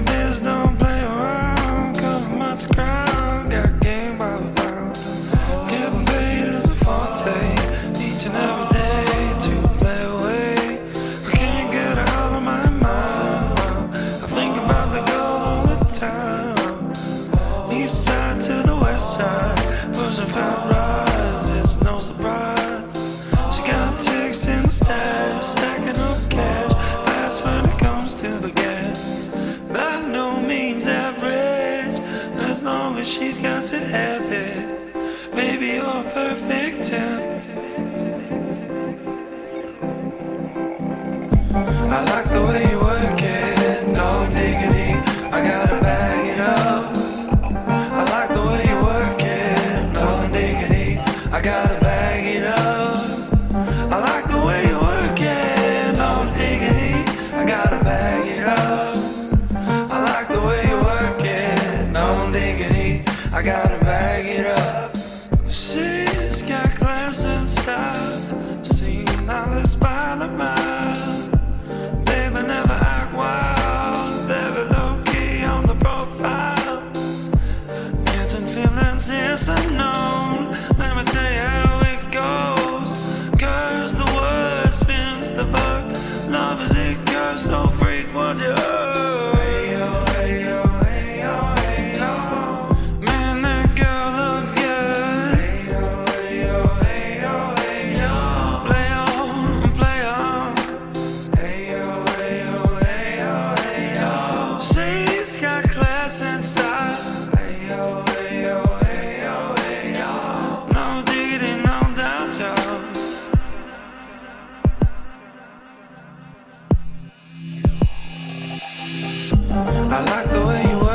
the don't play around. Cover much ground, got game by the pound. Getting paid is a forte. Each and every day play away. I can't get out of my mind. I think about the all the time. East side to the west side. It's no surprise. She got ticks in the stash, stacking up cash. Fast when it comes to the gas. long as she's got to have it. Maybe you're perfect. silence unknown. Let me tell you how it goes. Curse the word, spins the book. Love is a curse over. I like the way you